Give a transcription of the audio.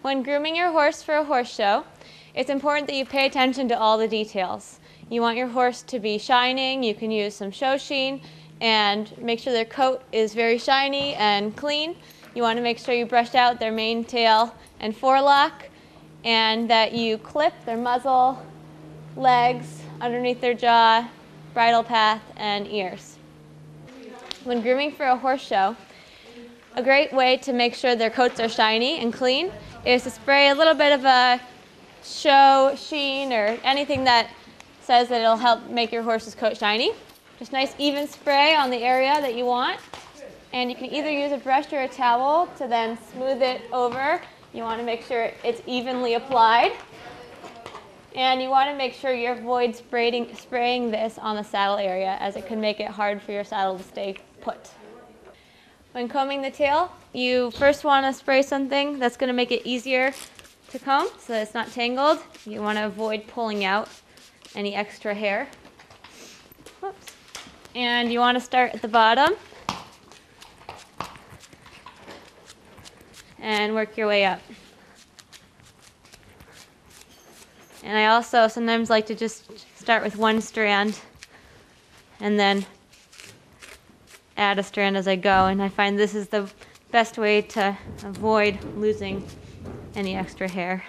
When grooming your horse for a horse show, it's important that you pay attention to all the details. You want your horse to be shining, you can use some show sheen and make sure their coat is very shiny and clean. You want to make sure you brush out their mane, tail, and forelock and that you clip their muzzle, legs, underneath their jaw, bridle path, and ears. When grooming for a horse show, a great way to make sure their coats are shiny and clean is to spray a little bit of a show sheen or anything that says that it'll help make your horse's coat shiny. Just nice even spray on the area that you want. And you can either use a brush or a towel to then smooth it over. You want to make sure it's evenly applied. And you want to make sure you avoid spraying, spraying this on the saddle area as it can make it hard for your saddle to stay put. When combing the tail, you first want to spray something that's going to make it easier to comb so that it's not tangled. You want to avoid pulling out any extra hair. Whoops. And you want to start at the bottom and work your way up. And I also sometimes like to just start with one strand and then add a strand as I go. And I find this is the best way to avoid losing any extra hair.